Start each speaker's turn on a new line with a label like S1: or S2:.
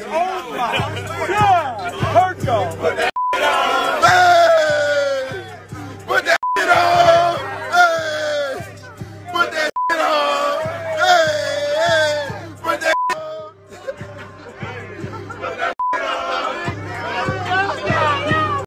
S1: Oh my God! Hurt y'all.